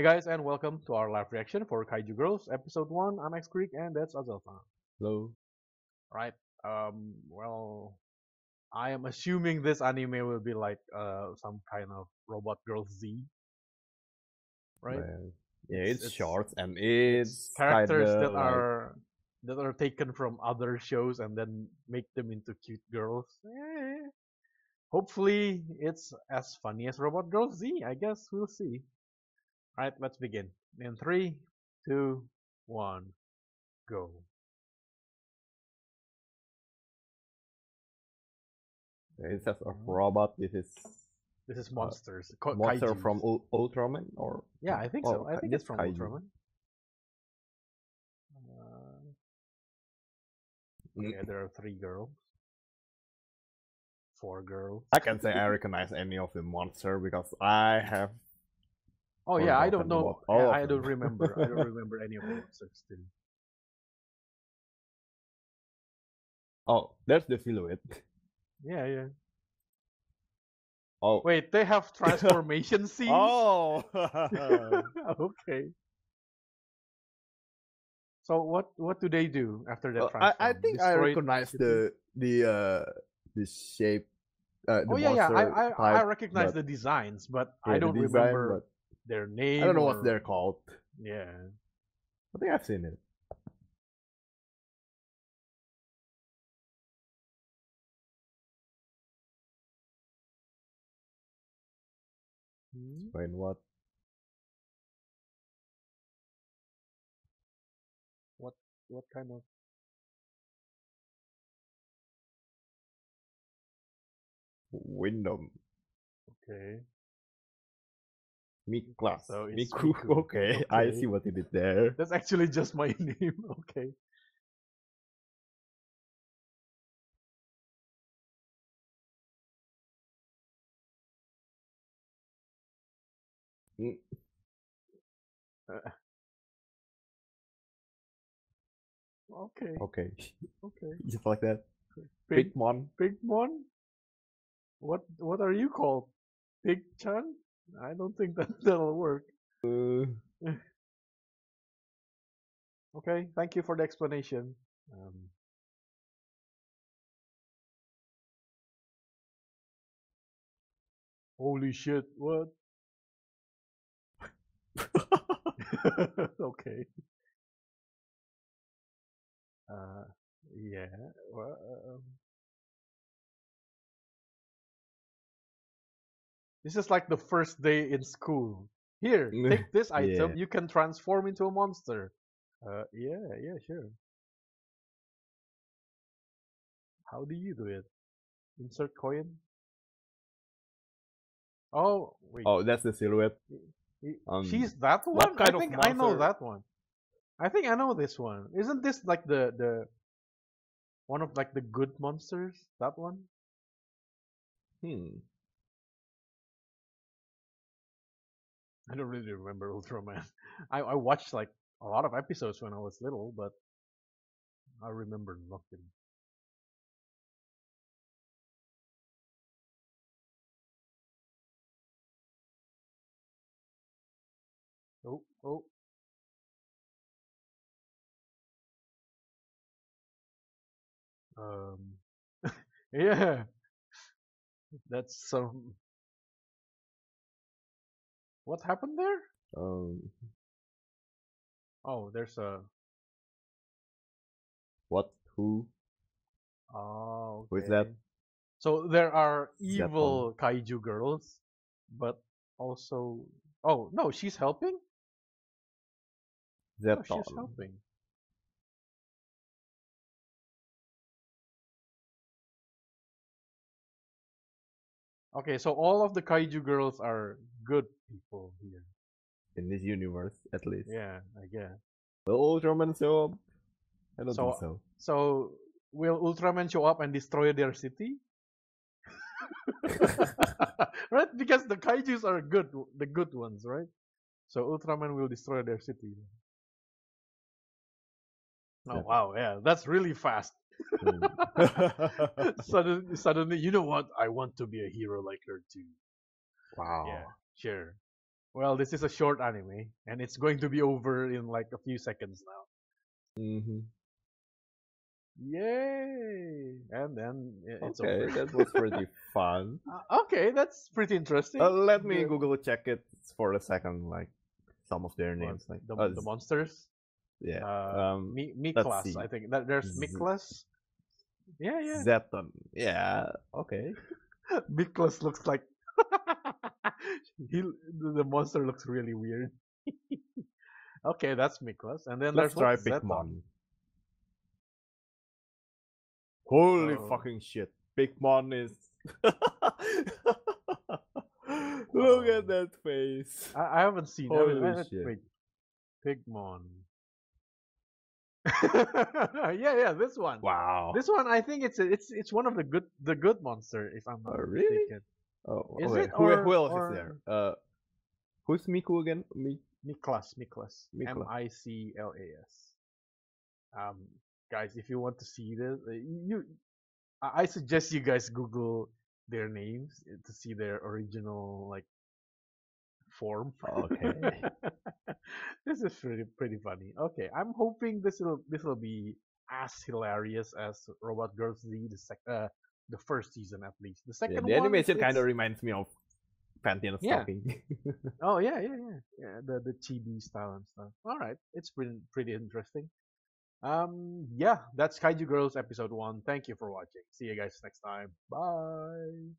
Hey guys, and welcome to our live reaction for Kaiju Girls, episode one. I'm X Creek, and that's Azelfa. Hello. Right. Um. Well, I am assuming this anime will be like uh some kind of Robot Girl Z. Right. Well, yeah, It's- it's, it's- short and it's Characters that like- are that are taken from other shows and then make them into cute girls. Eh. Hopefully, it's as funny as Robot Girl Z. I guess we'll see. All right, let's begin. In three, two, one, go. It's just a Mhm. robot. This is This is monsters. Ko- monster kaijus. from Ul- Ultraman or Yeah, I think so. I think it's from kaiju. Ultraman. Uh, Mm. yeah, there are three girls. Four girls. I can say I recognize any of the monster because I have Oh yeah, I don't know. yeah, I don't remember. I don't remember any of the monsters too. oh there's the silhouette. Yeah, yeah. Oh Wait, they have transformation scenes. oh okay. So what what do they do after that transform? I, I think I recognize the the uh the shape. Uh, the Oh yeah, yeah. I I, I recognize the designs, but yeah, I don't design, remember their name. I don't know or- what they're called. Yeah. I think I've seen it. Hmm? Explain what? What kind of? Windom. Okay. Miclas. So Miku. Miku. Okay, I see what you did there. That's actually just my name. Okay. Mm. Uh, okay. Okay, Okay. just like that. Big Pigmon. Pigmon? What what are you called? Pig Chan? I don't think that that'll work. Uh, Okay, thank you for the explanation. Um, holy shit! What? okay. Uh, yeah. Well, um, this is like the first day in school. Here, take this item. Yeah. You can transform into a monster. Uh, yeah, yeah, sure. How do you do it? Insert coin. Oh wait. oh, that's the silhouette. Um, She's that one. what kind I think I know that one. I think I know this one. Isn't this like the the one of like the good monsters? That one. Hmm. I don't really remember Ultraman. I I watched like a lot of episodes when I was little, but I remember nothing. Oh oh. Um. yeah. That's some. What happened there? Um, Oh, there's a. what? Who? Oh, Who is that? So there are evil kaiju girls, but also. Oh no, she's helping. That Oh, she's helping. Okay, so all of the kaiju girls are good people here. in this universe, at least. Yeah, I guess. Will Ultraman show up? I don't So- think so. So will Ultraman show up and destroy their city? right? Because the kaijus are good, the good ones, right? So Ultraman will destroy their city. Oh Yeah. wow, yeah, that's really fast. Hmm. suddenly, suddenly, you know what? I want to be a hero like her too. Wow. Yeah, sure. Well, this is a short anime, and it's going to be over in like a few seconds now. Mm-hmm. Yay! And then it's Okay, over. that was pretty fun. Uh, okay, that's pretty interesting. Uh, let me The- Google check it for a second, like some of their names, like the, uh, the monsters. yeah, Uh, um, Mi- Miclas. I think. That there's Miclas. Yeah, yeah. Zetton, yeah, okay. Miclas looks like he. The monster looks really weird. okay, that's Miclas, and then Let's try? Pigmon. Holy Oh. fucking shit. Pigmon is. Look Oh. at that face. I, I haven't seen. Haven't, I Holy haven't- shit. wait, Pigmon. yeah, yeah, this one. Wow. This one, I think it's a, it's it's one of the good the good monster, if I'm not Oh, really? mistaken. Oh, Is okay. it who, or- who else or- is there? Uh, who's Miku again? Mi- Miclas, Miclas, M. I C L A S. Um, guys, if you want to see this, you, I suggest you guys Google their names uh, to see their original like form. Okay. this is pretty pretty funny. Okay, I'm hoping this will this will be as hilarious as Robot Girls Z the sec uh the first season at least. The second Yeah, the animation kind of reminds me of Pantheon Yeah. Stocking. Oh yeah, yeah, yeah, yeah. The the chibi style and stuff. All right, it's pretty pretty interesting. Um, yeah, that's Kaiju Girls episode one. Thank you for watching. See you guys next time. Bye.